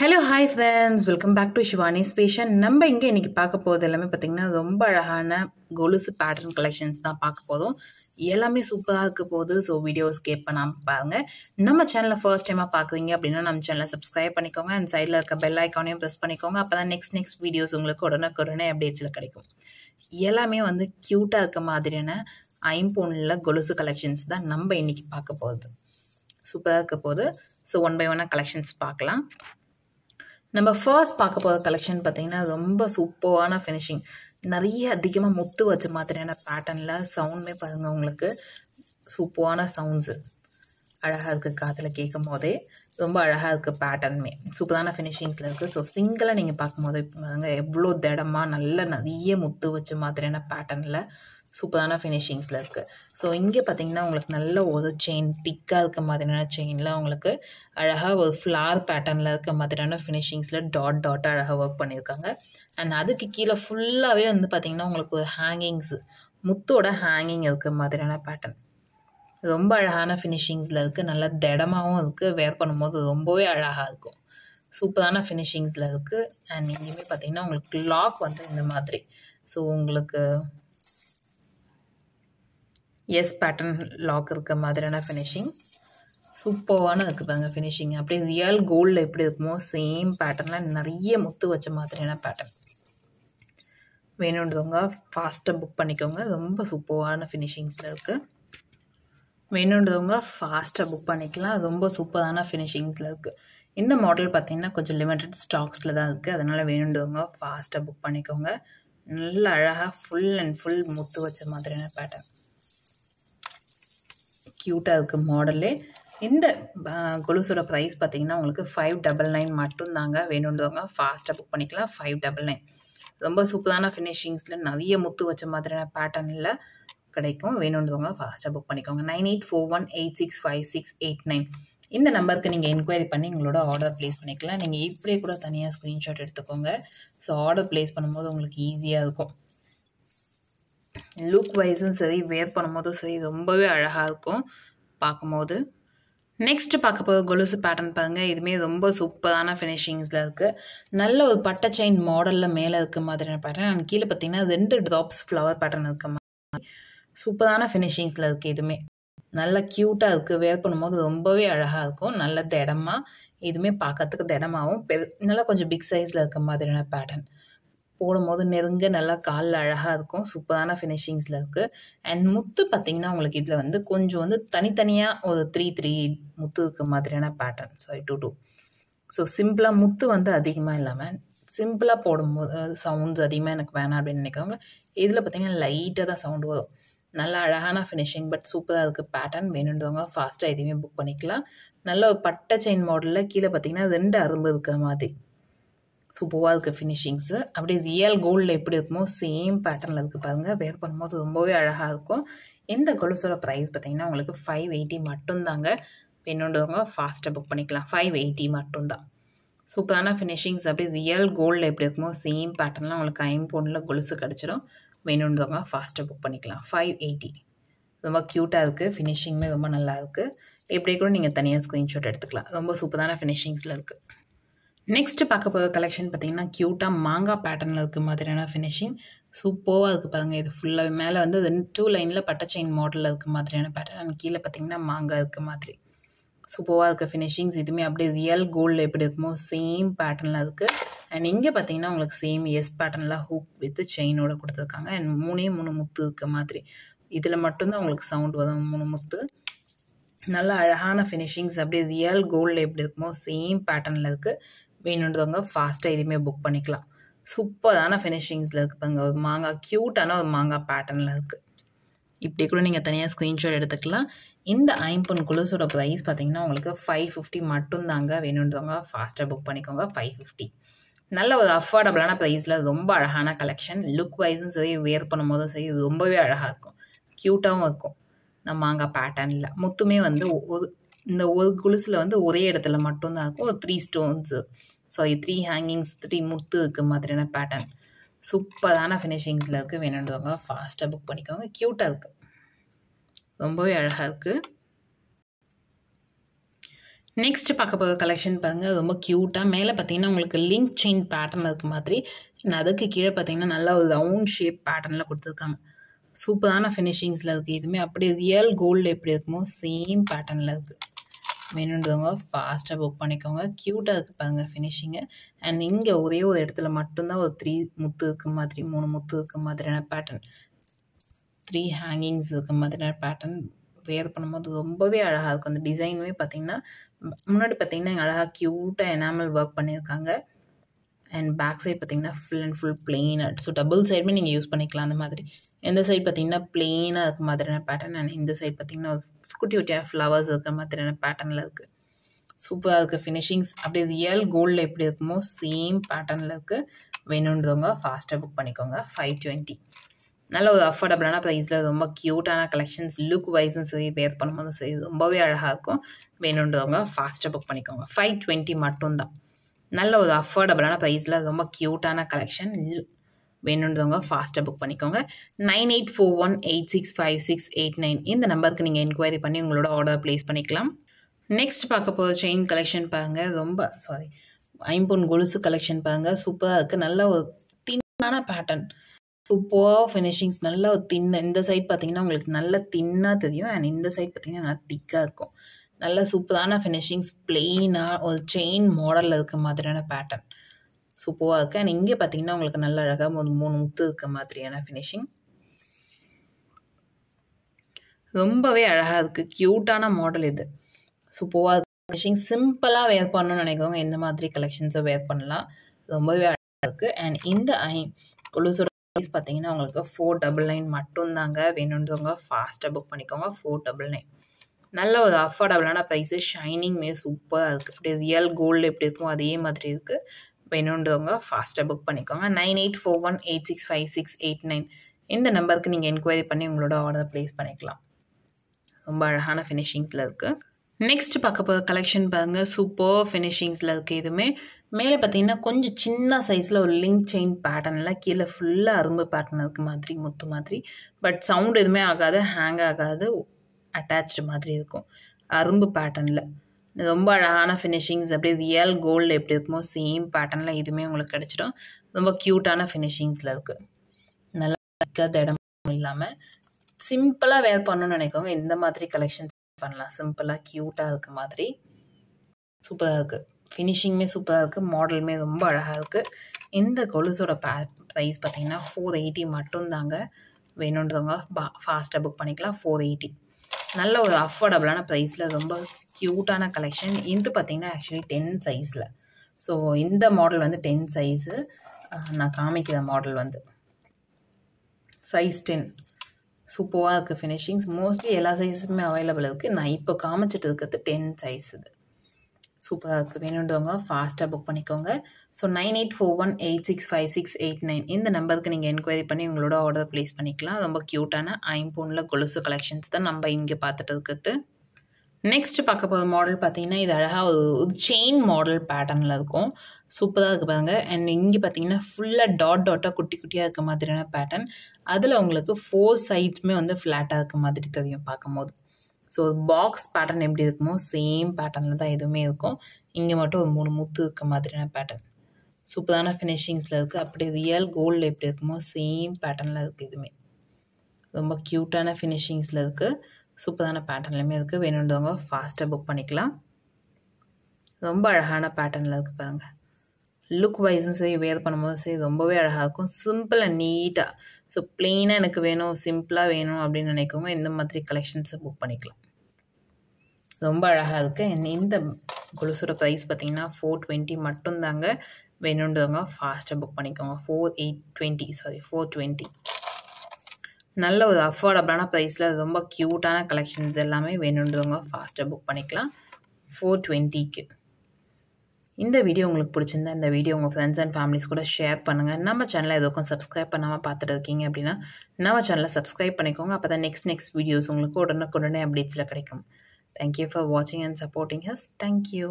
Hello hi friends welcome back to Shivani ஸ்பேஷன் நம்ம இங்கே இன்றைக்கி பார்க்க போகிறது எல்லாமே பார்த்திங்கன்னா ரொம்ப அழகான கொலுசு பேட்டர்ன் கலெக்ஷன்ஸ் தான் பார்க்க போதும் எல்லாமே சூப்பராக இருக்க போகுது. ஸோ வீடியோஸ் கேப் பண்ணாமல் பாருங்கள் நம்ம சேனலை ஃபர்ஸ்ட் டைமாக பார்க்குறீங்க அப்படின்னா நம்ம சேனலை சப்ஸ்கிரைப் பண்ணிக்கோங்க. அண்ட் சைடில் இருக்க பெல் ஐக்கானையும் ப்ரெஸ் பண்ணிக்கோங்க. அப்போ தான் நெக்ஸ்ட் நெக்ஸ்ட் வீடியோஸ் உங்களுக்கு உடனுக்குடனே அப்டேட்ஸில் கிடைக்கும். எல்லாமே வந்து க்யூட்டாக இருக்க மாதிரியான ஐம்பொன்னில் கொலுசு கலெக்ஷன்ஸ் தான் நம்ம இன்றைக்கி பார்க்க போகுது சூப்பராக இருக்க போகுது. ஸோ ஒன் பை ஒன்னாக கலெக்ஷன்ஸ் பார்க்கலாம். நம்ம ஃபர்ஸ்ட் பார்க்க போகிற கலெக்ஷன் பார்த்தீங்கன்னா ரொம்ப சூப்பரான ஃபினிஷிங் நிறைய அதிகமாக முத்து வச்ச மாதிரியான பேட்டர்னில் சவுண்டுமே பாருங்கள் உங்களுக்கு. சூப்பரான சவுண்ட்ஸு அழகாக இருக்குது காதில் கேட்கும் போதே ரொம்ப அழகாக இருக்குது பேட்டர்னுமே சூப்பரான ஃபினிஷிங்ஸில் இருக்குது ஸோ சிங்கிளாக நீங்கள் பார்க்கும்போது இப்போ பாருங்க எவ்வளோ திடமாக நல்ல நிறைய முத்து வச்ச மாதிரியான பேட்டர்னில் சூப்பரான ஃபினிஷிங்ஸில் இருக்குது ஸோ இங்கே பார்த்தீங்கன்னா உங்களுக்கு நல்ல ஒரு செயின் திக்காக இருக்க மாதிரியான செயினில் உங்களுக்கு அழகாக ஒரு ஃப்ளார் பேட்டர்னில் இருக்க மாதிரியான ஃபினிஷிங்ஸில் டாட் டாட்டாக அழகாக ஒர்க் பண்ணியிருக்காங்க அண்ட் அதுக்கு கீழே ஃபுல்லாகவே வந்து பார்த்திங்கன்னா உங்களுக்கு ஒரு ஹேங்கிங்ஸு முத்தோட ஹேங்கிங் இருக்க மாதிரியான பேட்டர்ன் ரொம்ப அழகான ஃபினிஷிங்ஸில் இருக்குது நல்ல திடமாகவும் இருக்குது வேர் பண்ணும்போது ரொம்பவே அழகாக இருக்கும். சூப்பரான ஃபினிஷிங்ஸில் இருக்குது அண்ட் இங்கேயுமே பார்த்தீங்கன்னா உங்களுக்கு லாக் வந்து இந்த மாதிரி. ஸோ உங்களுக்கு எஸ் பேட்டர்ன் லாக் இருக்க மாதிரியான ஃபினிஷிங் சூப்பர்வான இருக்குது பாருங்க ஃபினிஷிங் அப்படியே ரியல் கோல்டில் எப்படி இருக்குமோ சேம் பேட்டர்னில் நிறைய முத்து வச்ச மாதிரியான பேட்டர்ன் வேணுன்றவங்க ஃபாஸ்ட்டாக புக் பண்ணிக்கோங்க. ரொம்ப சூப்பரான ஃபினிஷிங்ஸில் இருக்குது வேணுன்றவங்க ஃபாஸ்ட்டாக புக் பண்ணிக்கலாம். ரொம்ப சூப்பரான ஃபினிஷிங்ஸில் இருக்குது இந்த மாடல் பார்த்திங்கன்னா கொஞ்சம் லிமிட்டட் ஸ்டாக்ஸில் தான் இருக்குது அதனால் வேணுன்றவங்க ஃபாஸ்ட்டாக புக் பண்ணிக்கோங்க. நல்ல அழகாக ஃபுல் அண்ட் ஃபுல் முத்து வச்ச மாதிரியான பேட்டர்ன் க்யூட்டாக இருக்குது மாடலே இந்த கொலுசோட ப்ரைஸ் பார்த்தீங்கன்னா உங்களுக்கு ஃபைவ் டபுள் நைன் மட்டும்தாங்க வேணுன்றவங்க ஃபாஸ்ட்டாக புக் பண்ணிக்கலாம். ஃபைவ் டபுள் நைன் ரொம்ப சூப்பரான ஃபினிஷிங்ஸில் நிறைய முத்து வச்ச மாதிரியான பேட்டர்னில் கிடைக்கும். வேணுன்றவங்க ஃபாஸ்ட்டாக புக் பண்ணிக்கோங்க. Nine eight four one eight six five six eight nine இந்த நம்பருக்கு நீங்கள் என்கொயரி பண்ணி உங்களோட ஆர்டர் ப்ளேஸ் பண்ணிக்கலாம். நீங்கள் இப்படியே கூட தனியாக ஸ்க்ரீன்ஷாட் எடுத்துக்கோங்க. ஸோ ஆர்டர் ப்ளேஸ் பண்ணும்போது உங்களுக்கு ஈஸியாக இருக்கும். லுக் வைஸும் சரி வேர் பண்ணும்போதும் சரி ரொம்பவே அழகாக இருக்கும். பார்க்கும்போது. நெக்ஸ்ட் பார்க்க போகிற கொலுசு பேட்டர்ன் பாருங்கள் இதுவுமே ரொம்ப சூப்பரான ஃபினிஷிங்ஸில் இருக்குது நல்ல ஒரு பட்டை செயின் மாடலில் மேலே இருக்க மாதிரியான பேட்டர்ன் அண்ட் கீழே பார்த்தீங்கன்னா ரெண்டு ட்ராப்ஸ் ஃப்ளவர் பேட்டர்ன் இருக்க மாதிரி. சூப்பரான ஃபினிஷிங்ஸில் இருக்குது இதுவுமே. நல்ல க்யூட்டாக இருக்குது வேர் பண்ணும்போது ரொம்பவே அழகாக இருக்கும். நல்ல திடமா. இதுவுமே பார்க்கறதுக்கு திடமாகவும் பெரு நல்லா கொஞ்சம் பிக் சைஸில் இருக்க மாதிரியான பேட்டர்ன் போடும்போது நெருங்க நல்லா காலில் அழகாக இருக்கும். சூப்பரான ஃபினிஷிங்ஸில் இருக்குது அண்ட் முத்து பார்த்திங்கன்னா உங்களுக்கு இதில் வந்து கொஞ்சம் வந்து தனித்தனியாக ஒரு த்ரீ த்ரீ முத்து இருக்க மாதிரியான pattern sorry two two so சிம்பிளாக முத்து வந்து அதிகமாக இல்லாமல் சிம்பிளாக போடும்போது சவுண்ட்ஸ் அதிகமாக எனக்கு வேணாம் அப்படின்னு நினைக்கிறவங்க இதில் பார்த்திங்கன்னா லைட்டாக தான் சவுண்டு வரும். நல்லா அழகான ஃபினிஷிங் பட் சூப்பராக இருக்குது பேட்டர்ன் வேணுன்றவங்க ஃபாஸ்ட்டாக எதுவுமே புக் பண்ணிக்கலாம். நல்ல ஒரு பட்டை செயின் மாடலில் கீழே பார்த்திங்கன்னா ரெண்டு அரும்பு இருக்கிற மாதிரி. சூப்பராக இருக்குது ஃபினிஷிங்ஸு அப்படியே ரியல் கோல்டில் எப்படி இருக்குமோ சேம் பேட்டர்னில் இருக்குது பாருங்கள் வேர் பண்ணும்போது ரொம்பவே அழகாக இருக்கும். இந்த கொலுசோட ப்ரைஸ் பார்த்திங்கன்னா உங்களுக்கு ஃபைவ் எயிட்டி மட்டும்தாங்க வேணுன்றவங்க ஃபாஸ்ட்டாக புக் பண்ணிக்கலாம். ஃபைவ் எயிட்டி மட்டும்தான். சூப்பரான ஃபினிஷிங்ஸ் அப்படியே ரியல் கோல்டில் எப்படி இருக்குமோ சேம் பேட்டர்னில் உங்களுக்கு ஐம்பொன்னில் கொலுசு கிடச்சிடும் வேணுன்றவங்க ஃபாஸ்ட்டாக புக் பண்ணிக்கலாம். ஃபைவ் எயிட்டி ரொம்ப க்யூட்டாக இருக்குது ஃபினிஷிங்குமே ரொம்ப நல்லா இருக்குது எப்படி கூட நீங்கள் தனியாக ஸ்க்ரீன்ஷாட் எடுத்துக்கலாம். ரொம்ப சூப்பரான ஃபினிஷிங்ஸில் இருக்குது நெக்ஸ்ட் பார்க்க போகிற கலெக்ஷன் பார்த்தீங்கன்னா க்யூட்டாக மாங்காய் பேட்டர்னில் இருக்க மாதிரியான ஃபினிஷிங் சூப்பராக இருக்குது பாருங்கள் இது ஃபுல்லாக மேலே வந்து ரெண்டு டூ லைனில் பட்டை செயின் மாடலில் இருக்க மாதிரியான பேட்டர்ன் கீழே பார்த்தீங்கன்னா மாங்காய் இருக்க மாதிரி. சூப்பராக இருக்க ஃபினிஷிங்ஸ் இதுவுமே அப்படியே ரியல் கோல்டில் எப்படி இருக்குமோ சேம் பேட்டர்னில் இருக்குது அண்ட் இங்கே பார்த்தீங்கன்னா உங்களுக்கு சேம் எஸ் பேட்டர்னில் ஹூக் வித் செயினோட கொடுத்துருக்காங்க. அண்ட் மூணே மூணு முத்து இருக்க மாதிரி. இதில் மட்டும்தான் உங்களுக்கு சவுண்ட் வரும் மூணு முத்து. நல்ல அழகான ஃபினிஷிங்ஸ் அப்படியே ரியல் கோல்டில் எப்படி இருக்குமோ சேம் பேட்டர்னில் இருக்குது வேணுன்றவங்க ஃபாஸ்ட்டாக எதுவுமே புக் பண்ணிக்கலாம். சூப்பரான ஃபினிஷிங்ஸில் இருக்குது பாருங்க. ஒரு மாங்காய் க்யூட்டான ஒரு மாங்காய் பேட்டர்னில் இருக்குது இப்படி கூட நீங்கள் தனியாக ஸ்க்ரீன்ஷாட் எடுத்துக்கலாம். இந்த ஐம்பன் குலுஸோட ப்ரைஸ் பார்த்தீங்கன்னா உங்களுக்கு ஃபைவ் ஃபிஃப்டி மட்டும்தாங்க வேணுன்றவங்க ஃபாஸ்ட்டாக புக் பண்ணிக்கோங்க. ஃபைவ் ஃபிஃப்டி நல்ல ஒரு அஃபோர்டபுளான ப்ரைஸில் ரொம்ப அழகான கலெக்ஷன் லுக் வைஸும் சரி வேர் பண்ணும்போதும் சரி ரொம்பவே அழகாக இருக்கும். க்யூட்டாகவும் இருக்கும். இந்த மாங்காய் பேட்டர்னில் முத்துமே வந்து ஒரு இந்த ஒரு குலுசில் வந்து ஒரே இடத்துல மட்டும்தான் இருக்கும். ஒரு three stones sorry three hangings three முத்து இருக்கு மாதிரியான பேட்டர்ன் சூப்பரான ஃபினிஷிங்ஸில் இருக்குது வேணுன்றவங்க ஃபாஸ்ட்டாக புக் பண்ணிக்கோங்க. க்யூட்டாக இருக்குது ரொம்பவே அழகாக இருக்குது நெக்ஸ்ட் பார்க்க போகிற கலெக்ஷன் பாருங்கள் ரொம்ப க்யூட்டாக மேலே பார்த்தீங்கன்னா உங்களுக்கு லிங்க் செயின் பேட்டர்ன் இருக்க மாதிரி. அதுக்கு கீழே பார்த்தீங்கன்னா நல்லா ஒரு ரவுண்ட் ஷேப் பேட்டர்னில் கொடுத்துருக்காங்க. சூப்பரான ஃபினிஷிங்ஸில் இருக்குது இதுவுமே அப்படியே ரியல் கோல்டு எப்படி இருக்குமோ சேம் பேட்டர்னில் இருக்குது வேணுன்றவங்க ஃபாஸ்ட்டாக புக் பண்ணிக்கோங்க. க்யூட்டாக இருக்குது பாருங்கள் ஃபினிஷிங்கு அண்ட் இங்கே ஒரே ஒரு இடத்துல மட்டும்தான் ஒரு த்ரீ முத்து இருக்க மாதிரி மூணு முத்து இருக்க மாதிரியான பேட்டர்ன் த்ரீ ஹேங்கிங்ஸ் இருக்க மாதிரியான பேட்டர்ன் வேர் பண்ணும்போது ரொம்பவே அழகாக இருக்கும். அந்த டிசைனுமே பார்த்திங்கன்னா முன்னாடி பார்த்திங்கன்னா அழகாக க்யூட்டாக எனாமல் ஒர்க் பண்ணியிருக்காங்க. அண்ட் பேக் சைட் பார்த்திங்கன்னா full and full plain so double சைடுமே நீங்கள் யூஸ் பண்ணிக்கலாம் அந்த மாதிரி. எந்த சைட் பார்த்திங்கன்னா பிளெயினாக இருக்க மாதிரியான பேட்டர்ன் அண்ட் இந்த சைட் பார்த்திங்கன்னா குட்டி குட்டியாக ஃப்ளவர்ஸ் இருக்கிற மாதிரியான பேட்டர்னில் இருக்குது சூப்பராக இருக்குது ஃபினிஷிங்ஸ் அப்படியே ரியல் கோல்டில் எப்படி இருக்குமோ சேம் பேட்டர்னில் இருக்குது வேணுன்றவங்க ஃபாஸ்ட்டாக புக் பண்ணிக்கோங்க. ஃபைவ் டுவெண்ட்டி நல்ல ஒரு அஃபோர்டபுளான ப்ரைஸில் ரொம்ப க்யூட்டான கலெக்ஷன்ஸ் லுக் வைஸும் சரி வேர் பண்ணும்போதும் சரி ரொம்பவே அழகாக இருக்கும். வேணுன்றவங்க ஃபாஸ்ட்டாக புக் பண்ணிக்கோங்க. ஃபைவ் டுவெண்ட்டி மட்டும்தான். நல்ல ஒரு அஃபோர்டபுளான ப்ரைஸில் ரொம்ப க்யூட்டான கலெக்ஷன் வேணுன்றவங்க ஃபாஸ்ட்டாக புக் பண்ணிக்கோங்க. Nine eight four one eight six five six eight nine இந்த நம்பருக்கு நீங்கள் என்கொயரி பண்ணி உங்களோட ஆர்டர் ப்ளேஸ் பண்ணிக்கலாம். நெக்ஸ்ட் பார்க்க போகிற செயின் கலெக்ஷன் பாருங்கள் ரொம்ப சாரி ஐம்பொன் கொலுசு கலெக்ஷன் பாருங்கள் சூப்பராக இருக்குது நல்ல ஒரு தின்னான பேட்டர்ன் சூப்பராக ஃபினிஷிங்ஸ் நல்ல ஒரு தின்ன இந்த சைட் பார்த்தீங்கன்னா உங்களுக்கு நல்ல தின்னாக தெரியும். அண்ட் இந்த சைட் பார்த்தீங்கன்னா நல்லா திக்காக இருக்கும். நல்ல சூப்பரான ஃபினிஷிங்ஸ் பிளெயினாக ஒரு செயின் மாடலில் இருக்க மாதிரியான பேட்டர்ன் சூப்பராக இருக்குது அண்ட் இங்கே பார்த்தீங்கன்னா உங்களுக்கு நல்ல அழகாக ஒரு மூணு முத்து இருக்க மாதிரியான ஃபினிஷிங் ரொம்பவே அழகாக இருக்குது க்யூட்டான மாடல் இது. சூப்பராக ஃபினிஷிங் சிம்பிளாக வேர் பண்ணணும்னு நினைக்கிறவங்க இந்த மாதிரி கலெக்ஷன்ஸை வேர் பண்ணலாம். ரொம்பவே அழகாக இருக்குது அண்ட் இந்த ஐ கொலுசோட ப்ரைஸ் பார்த்தீங்கன்னா உங்களுக்கு ஃபோர் டபுள் நைன் மட்டும்தாங்க வேணுன்றவங்க ஃபாஸ்ட்டாக புக் பண்ணிக்கோங்க. ஃபோர் டபுள் நைன் நல்ல ஒரு அஃபோர்டபுளான ப்ரைஸு ஷைனிங்மே சூப்பராக இருக்குது அப்படியே ரியல் கோல்டு எப்படி இருக்கும் அதே மாதிரி இருக்குது வேணுன்றவங்க ஃபாஸ்ட்டாக புக் பண்ணிக்கோங்க. Nine eight four one eight six five six eight nine இந்த நம்பருக்கு நீங்கள் என்கொயரி பண்ணி உங்களோட ஆர்டர் ப்ளேஸ் பண்ணிக்கலாம். ரொம்ப அழகான ஃபினிஷிங்ஸில் இருக்குது நெக்ஸ்ட் பார்க்க போகிற கலெக்ஷன் பாருங்கள் சூப்பர் ஃபினிஷிங்ஸில் இருக்குது எதுவுமே. மேலே பார்த்தீங்கன்னா கொஞ்சம் சின்ன சைஸில் ஒரு லிங்க் செயின் பேட்டர்னில் கீழே ஃபுல்லாக அரும்பு பேட்டர்ன் இருக்க மாதிரி முத்து மாதிரி. பட் சவுண்ட் எதுவுமே ஆகாது ஹேங் ஆகாது அட்டாச்சு மாதிரி இருக்கும். அரும்பு பேட்டர்னில் ரொம்ப அழகான ஃபினிஷிங்ஸ் அப்படியே ரியல் கோல்டு எப்படி இருக்குமோ சேம் பேட்டர்னில் இதுவுமே உங்களுக்கு கிடச்சிடும். ரொம்ப க்யூட்டான ஃபினிஷிங்ஸில் இருக்குது நல்லா இருக்காத இடமும் இல்லாமல் சிம்பிளாக வேர் பண்ணணும்னு நினைக்கோங்க. இந்த மாதிரி கலெக்ஷன்ஸ் பண்ணலாம். சிம்பிளாக க்யூட்டாக இருக்க மாதிரி சூப்பராக இருக்குது ஃபினிஷிங்குமே சூப்பராக இருக்குது மாடலுமே ரொம்ப அழகாக இருக்குது இந்த கொலுசோட பே ப்ரைஸ் பார்த்தீங்கன்னா ஃபோர் எயிட்டி மட்டும்தாங்க. வேணுன்றவங்க பா ஃபாஸ்ட்டாக புக் பண்ணிக்கலாம். ஃபோர் எயிட்டி நல்ல ஒரு அஃபோர்டபுளான ப்ரைஸில் ரொம்ப க்யூட்டான கலெக்ஷன் இது பார்த்திங்கன்னா ஆக்சுவலி டென் சைஸில் ஸோ இந்த மாடல் வந்து டென் சைஸு நான் காமிக்கிற மாடல் வந்து சைஸ் டென் சூப்பராக இருக்குது ஃபினிஷிங்ஸ் மோஸ்ட்லி எல்லா சைஸுமே அவைலபிள் இருக்குது நான் இப்போ காமிச்சிட்டு இருக்கிறது டென் சைஸ் இது சூப்பராக இருக்குது வேணுன்றவங்க ஃபாஸ்ட்டாக புக் பண்ணிக்கோங்க. So nine eight four one eight six five six eight nine இந்த நம்பருக்கு நீங்கள் என்கொயரி பண்ணி உங்களோட ஆர்டர் ப்ளேஸ் பண்ணிக்கலாம். ரொம்ப க்யூட்டான ஐம்பூனில் கொலுசு கலெக்ஷன்ஸ் தான் நம்ம இங்கே பார்த்துட்டு இருக்கிறது. நெக்ஸ்ட் பார்க்க போகிற மாடல் பார்த்தீங்கன்னா இது அழகாக ஒரு செயின் மாடல் பேட்டர்னில் இருக்கும். சூப்பராக இருக்குது பாருங்க. அண்ட் இங்கே பார்த்தீங்கன்னா ஃபுல்லாக டாட் டாட்டாக குட்டி குட்டியாக இருக்க மாதிரியான பேட்டர்ன் அதில் உங்களுக்கு ஃபோர் சைட்ஸுமே வந்து ஃப்ளாட்டாக இருக்க மாதிரி தெரியும் பார்க்கும்போது. ஸோ பாக்ஸ் பேட்டர்ன் எப்படி இருக்குமோ சேம் பேட்டர்னில் தான் எதுவுமே இருக்கும். இங்கே மட்டும் ஒரு மூணு முத்து இருக்க மாதிரியான பேட்டர்ன் சூப்பரான ஃபினிஷிங்ஸில் இருக்குது அப்படி ரியல் கோல்டில் எப்படி இருக்குமோ சேம் பேட்டர்னில் இருக்குது இதுவுமே. ரொம்ப க்யூட்டான ஃபினிஷிங்ஸில் இருக்குது சூப்பரான பேட்டர்ன்லையுமே இருக்குது வேணுன்றவங்க ஃபாஸ்ட்டாக புக் பண்ணிக்கலாம். ரொம்ப அழகான பேட்டர்னில் இருக்குது பாருங்கள் லுக் வைஸும் சரி வேர் பண்ணும்போதும் சரி ரொம்பவே அழகாக இருக்கும். சிம்பிள் அண்ட் நீட்டாக ஸோ ப்ளெயினாக எனக்கு வேணும் சிம்பிளாக வேணும் அப்படின்னு நினைக்கவங்க இந்த மாதிரி கலெக்ஷன்ஸை புக் பண்ணிக்கலாம். ரொம்ப அழகாக இருக்குது இந்த கொலுசோட ப்ரைஸ் பார்த்தீங்கன்னா ஃபோர் டுவெண்ட்டி மட்டும்தாங்க வேணுன்றவங்க ஃபாஸ்ட்டாக புக் பண்ணிக்கோங்க. Four eight twenty sorry four twenty நல்ல ஒரு அஃபோர்டபுளான ப்ரைஸில் ரொம்ப க்யூட்டான கலெக்ஷன்ஸ் எல்லாமே வேணுன்றவங்க ஃபாஸ்ட்டாக புக் பண்ணிக்கலாம். ஃபோர் டுவெண்ட்டிக்கு இந்த வீடியோ உங்களுக்கு பிடிச்சிருந்தா இந்த வீடியோ உங்கள் ஃப்ரெண்ட்ஸ் அண்ட் ஃபேமிலிஸ் கூட ஷேர் பண்ணுங்கள் நம்ம சேனலை எதுக்கும் சப்ஸ்கிரைப் பண்ணாமல் பார்த்துட்டு இருக்கீங்க அப்படின்னா நம்ம சேனலை சப்ஸ்கிரைப் பண்ணிக்கோங்க. அப்போ தான் நெக்ஸ்ட் நெக்ஸ்ட் வீடியோஸ் உங்களுக்கு உடனுக்குடனே அப்டேட்ஸில் கிடைக்கும். தேங்க்யூ ஃபார் வாட்சிங் and supporting us thank you